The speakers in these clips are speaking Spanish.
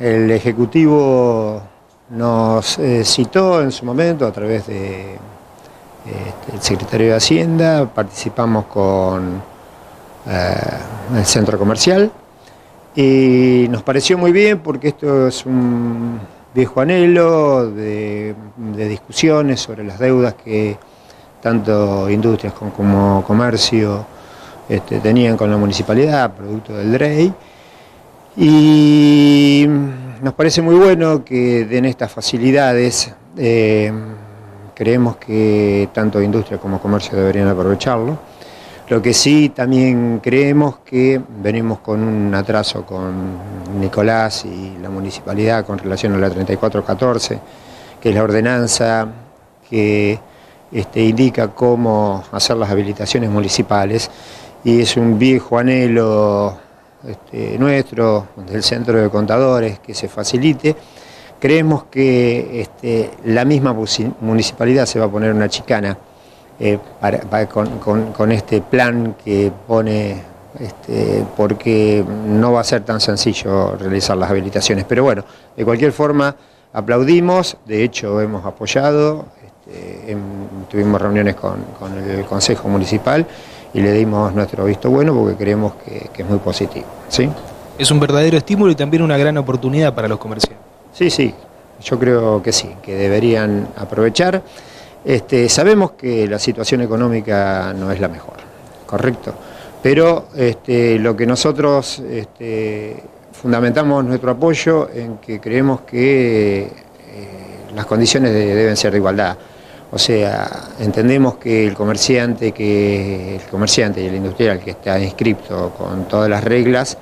el Ejecutivo nos eh, citó en su momento a través del este, secretario de Hacienda, participamos con eh, el centro comercial y nos pareció muy bien porque esto es un viejo anhelo de, discusiones sobre las deudas que tanto industrias como, comercio este, tenían con la municipalidad, producto del DREI. Y nos parece muy bueno que den estas facilidades. Eh, creemos que tanto industria como comercio deberían aprovecharlo. Lo que sí también creemos que venimos con un atraso con Nicolás y la municipalidad con relación a la 3414, que es la ordenanza que este, indica cómo hacer las habilitaciones municipales y es un viejo anhelo este, nuestro, del Centro de Contadores, que se facilite. Creemos que este, la misma municipalidad se va a poner una chicana eh, con, este plan que pone, este, porque no va a ser tan sencillo realizar las habilitaciones. Pero bueno, de cualquier forma, aplaudimos, de hecho hemos apoyado, tuvimos reuniones con el Consejo Municipal y le dimos nuestro visto bueno porque creemos que, es muy positivo. ¿sí? Es un verdadero estímulo y también una gran oportunidad para los comerciantes. Sí, sí, yo creo que sí, que deberían aprovechar. Este, sabemos que la situación económica no es la mejor, correcto, pero este, lo que nosotros este, fundamentamos nuestro apoyo en que creemos que eh, las condiciones deben ser de igualdad. O sea, entendemos que el comerciante, que el comerciante y el industrial que está inscrito con todas las reglas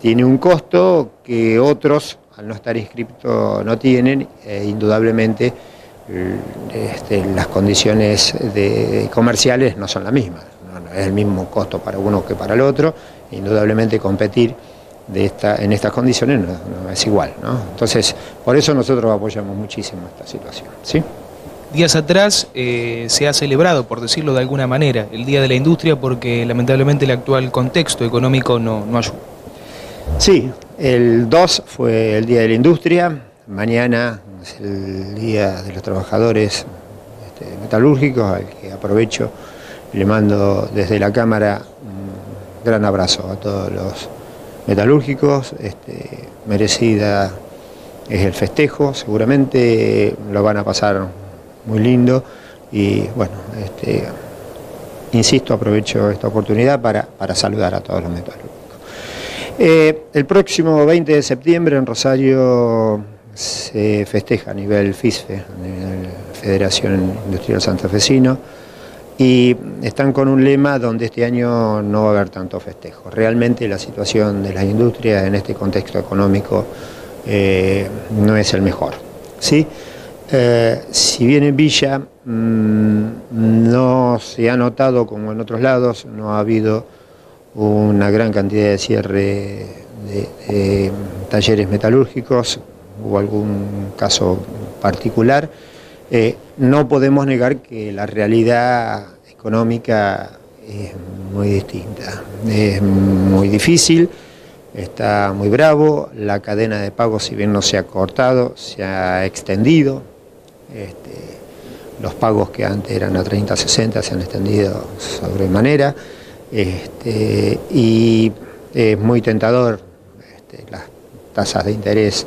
tiene un costo que otros, al no estar inscritos, no tienen, e indudablemente este, las condiciones comerciales no son las mismas. No, es el mismo costo para uno que para el otro, indudablemente competir de esta, en estas condiciones no, es igual. Entonces, por eso nosotros apoyamos muchísimo esta situación. ¿sí? Días atrás eh, se ha celebrado, por decirlo de alguna manera, el Día de la Industria porque lamentablemente el actual contexto económico no, no ayuda. Sí, el 2 fue el Día de la Industria, mañana es el Día de los Trabajadores este, Metalúrgicos, al que aprovecho y le mando desde la Cámara un gran abrazo a todos los metalúrgicos, este, merecida es el festejo, seguramente lo van a pasar muy lindo y bueno, este, insisto, aprovecho esta oportunidad para, saludar a todos los metalúrgicos. Eh, el próximo 20 de septiembre en Rosario se festeja a nivel FISFE, a nivel Federación Industrial Santafesino, y están con un lema donde este año no va a haber tanto festejo. Realmente la situación de las industrias en este contexto económico eh, no es el mejor. ¿sí? Eh, si bien en Villa mm, no se ha notado como en otros lados, no ha habido una gran cantidad de cierre de, talleres metalúrgicos, hubo algún caso particular, eh, no podemos negar que la realidad económica es muy distinta, es muy difícil, está muy bravo, la cadena de pagos si bien no se ha cortado, se ha extendido, este, los pagos que antes eran a 30, 60 se han extendido sobremanera este, y es muy tentador este, las tasas de interés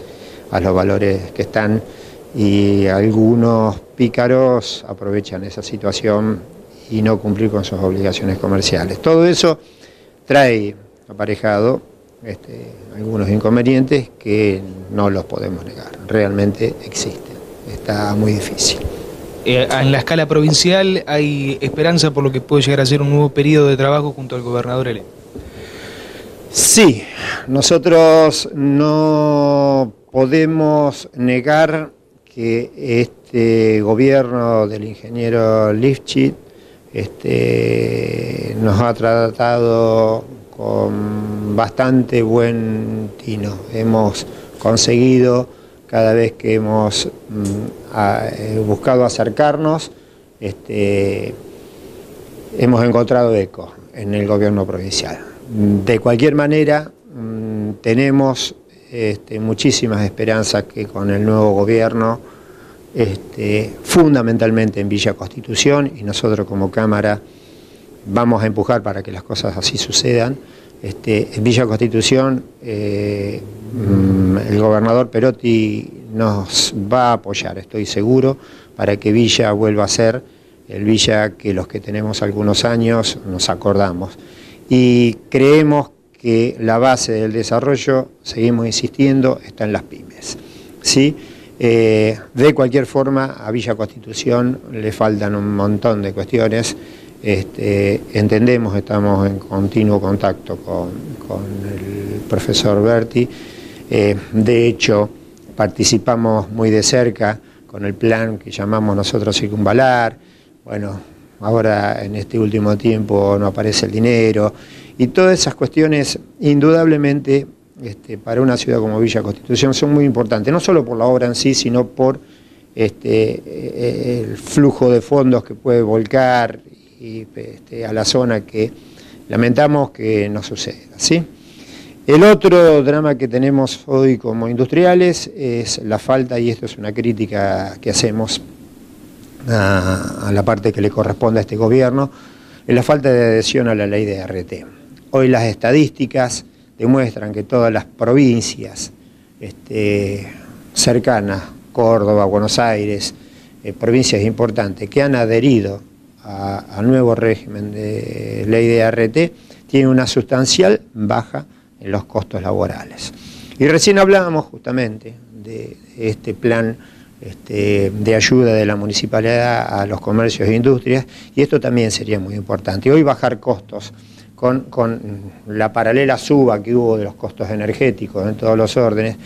a los valores que están y algunos pícaros aprovechan esa situación y no cumplir con sus obligaciones comerciales. Todo eso trae aparejado algunos inconvenientes que no los podemos negar, realmente existen está muy difícil. Eh, en la escala provincial hay esperanza por lo que puede llegar a ser un nuevo periodo de trabajo junto al gobernador Elena. Sí, nosotros no podemos negar que este gobierno del ingeniero Lifchit este, nos ha tratado con bastante buen tino. Hemos conseguido cada vez que hemos mm, eh, buscado acercarnos, este, hemos encontrado eco en el gobierno provincial. De cualquier manera, mm, tenemos este, muchísimas esperanzas que con el nuevo gobierno, este, fundamentalmente en Villa Constitución, y nosotros como Cámara vamos a empujar para que las cosas así sucedan. En Villa Constitución, eh, el gobernador Perotti nos va a apoyar, estoy seguro, para que Villa vuelva a ser el Villa que los que tenemos algunos años nos acordamos. Y creemos que la base del desarrollo, seguimos insistiendo, está en las pymes. ¿sí? Eh, de cualquier forma, a Villa Constitución le faltan un montón de cuestiones. Este, entendemos, estamos en continuo contacto con, el profesor Berti. Eh, de hecho, participamos muy de cerca con el plan que llamamos nosotros circunvalar. Bueno, ahora en este último tiempo no aparece el dinero y todas esas cuestiones indudablemente este, para una ciudad como Villa Constitución son muy importantes, no solo por la obra en sí, sino por este, eh, el flujo de fondos que puede volcar este, a la zona que lamentamos que no suceda. ¿sí? El otro drama que tenemos hoy como industriales es la falta, y esto es una crítica que hacemos a, la parte que le corresponde a este gobierno, es la falta de adhesión a la ley de RT. Hoy las estadísticas demuestran que todas las provincias este, cercanas, Córdoba, Buenos Aires, eh, provincias importantes que han adherido al nuevo régimen de ley de RT, tienen una sustancial baja los costos laborales. Y recién hablábamos justamente de este plan este, de ayuda de la municipalidad a los comercios e industrias, y esto también sería muy importante. Hoy bajar costos con, la paralela suba que hubo de los costos energéticos en todos los órdenes,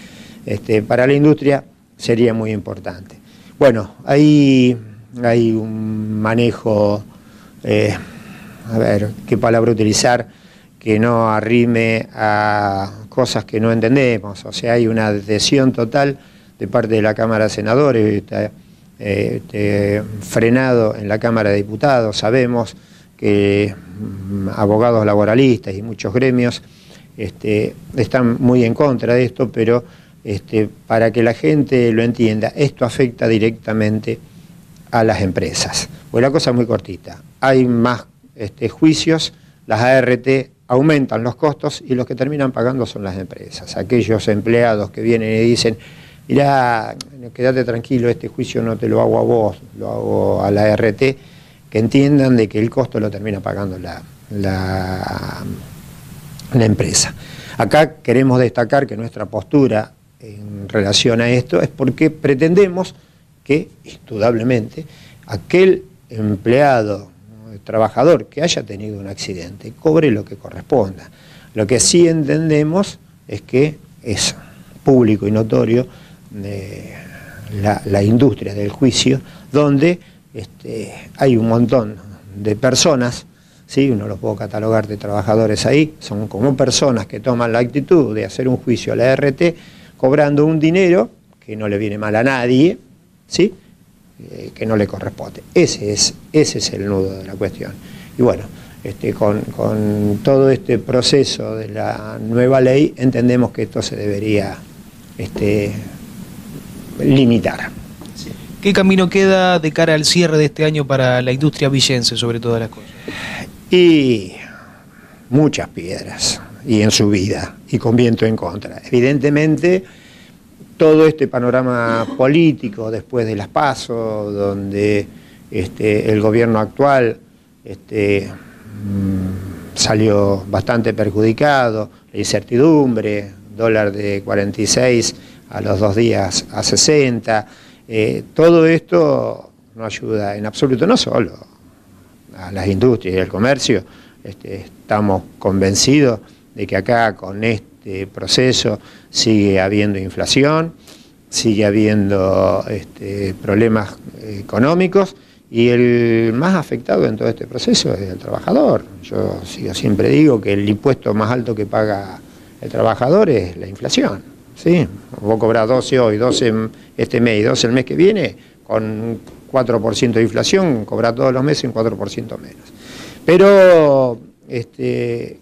este, para la industria sería muy importante. Bueno, ahí hay un manejo, eh, a ver, qué palabra utilizar, que no arrime a cosas que no entendemos, o sea, hay una adhesión total de parte de la Cámara de Senadores, eh, frenado en la Cámara de Diputados, sabemos que mm, abogados laboralistas y muchos gremios este, están muy en contra de esto, pero este, para que la gente lo entienda, esto afecta directamente a las empresas. Pues la cosa es muy cortita, hay más este, juicios, las ART aumentan los costos y los que terminan pagando son las empresas. Aquellos empleados que vienen y dicen, mira, quédate tranquilo, este juicio no te lo hago a vos, lo hago a la ART, que entiendan de que el costo lo termina pagando la, la, empresa. Acá queremos destacar que nuestra postura en relación a esto es porque pretendemos que, indudablemente, aquel empleado, trabajador que haya tenido un accidente, cobre lo que corresponda. Lo que sí entendemos es que es público y notorio la industria del juicio, donde este, hay un montón de personas, ¿sí? uno los puedo catalogar de trabajadores ahí, son como personas que toman la actitud de hacer un juicio a la RT cobrando un dinero que no le viene mal a nadie, ¿sí? Eh, que no le corresponde. Ese es, ese es el nudo de la cuestión. Y bueno, este, con, con, todo este proceso de la nueva ley entendemos que esto se debería este, limitar. ¿Qué camino queda de cara al cierre de este año para la industria villense, sobre todas las cosas? Y muchas piedras, y en su vida, y con viento en contra. Evidentemente, todo este panorama político después de las pasos, donde este, el gobierno actual este, mm, salió bastante perjudicado, la incertidumbre, dólar de 46 a los dos días a 60, eh, todo esto no ayuda en absoluto, no solo a las industrias y al comercio, este, estamos convencidos de que acá con este proceso sigue habiendo inflación, sigue habiendo este, problemas económicos y el más afectado en todo este proceso es el trabajador. Yo siempre digo que el impuesto más alto que paga el trabajador es la inflación. ¿sí? Vos cobrás 12 hoy, 12 este mes y 12 el mes que viene, con 4% de inflación, cobrás todos los meses un 4% menos. Pero este,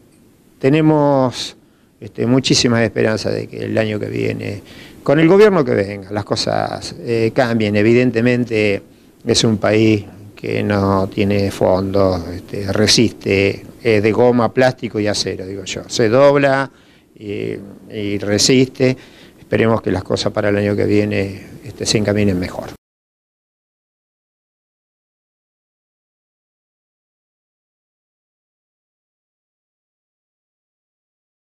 tenemos este, muchísimas esperanzas de que el año que viene, con el gobierno que venga, las cosas eh, cambien. Evidentemente es un país que no tiene fondos, este, resiste, es de goma, plástico y acero, digo yo. Se dobla y, resiste. Esperemos que las cosas para el año que viene este, se encaminen mejor.